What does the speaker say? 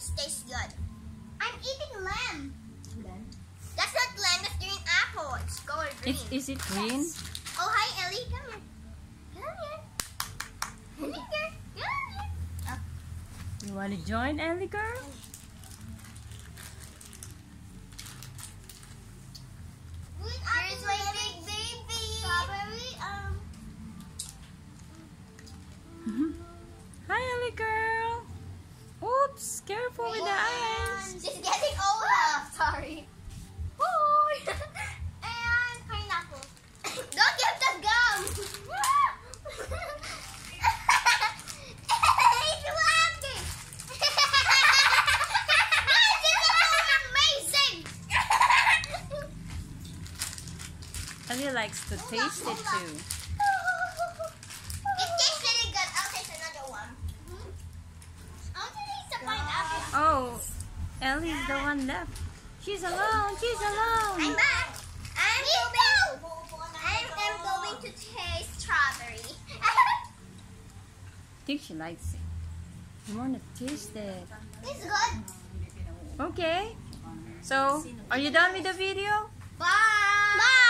It tastes good. I'm eating lamb. Lamb? That's not lamb, that's green apple. It's color green. It's, is it green? Yes. Oh, hi, Ellie. Come here. Come here. Come here. Come here. Oh. You want to join, Ellie girl? Careful with the eyes. She's getting old. Sorry. And pineapple. Don't get the gum. He's laughing. This is amazing. Ellie likes to taste it too. It tastes really good. I'll taste another one. I want to taste the pineapple. Oh, Ellie's the one left. She's alone. She's alone. I'm back. I'm going. I'm, I'm going to taste strawberry. I think she likes it. I want to taste it. it's good. Okay. So, are you done with the video? Bye. Bye.